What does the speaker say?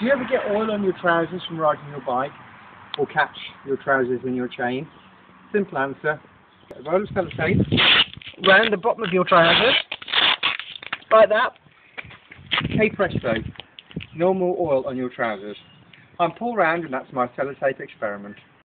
Do you ever get oil on your trousers from riding your bike? Or catch your trousers in your chain? Simple answer. A roll of tape round the bottom of your trousers. Like that. Hey presto. no more oil on your trousers. I'm Paul Round and that's my sellotape experiment.